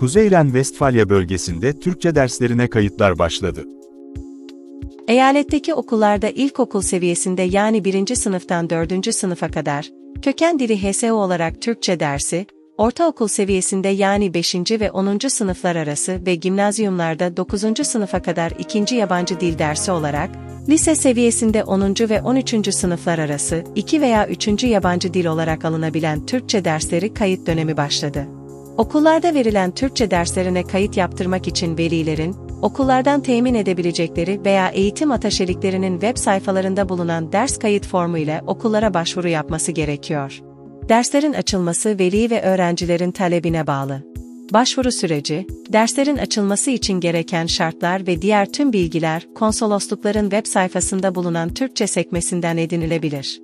Kuzey Ren-Vestfalya bölgesinde Türkçe derslerine kayıtlar başladı. Eyaletteki okullarda ilkokul seviyesinde yani 1. sınıftan 4. sınıfa kadar, köken dili HSO olarak Türkçe dersi, ortaokul seviyesinde yani 5. ve 10. sınıflar arası ve gimnazyumlarda 9. sınıfa kadar ikinci yabancı dil dersi olarak, lise seviyesinde 10. ve 13. sınıflar arası 2 veya 3. yabancı dil olarak alınabilen Türkçe dersleri kayıt dönemi başladı. Okullarda verilen Türkçe derslerine kayıt yaptırmak için velilerin, okullardan temin edebilecekleri veya eğitim ataşeliklerinin web sayfalarında bulunan ders kayıt formu ile okullara başvuru yapması gerekiyor. Derslerin açılması veli ve öğrencilerin talebine bağlı. Başvuru süreci, derslerin açılması için gereken şartlar ve diğer tüm bilgiler konsoloslukların web sayfasında bulunan Türkçe sekmesinden edinilebilir.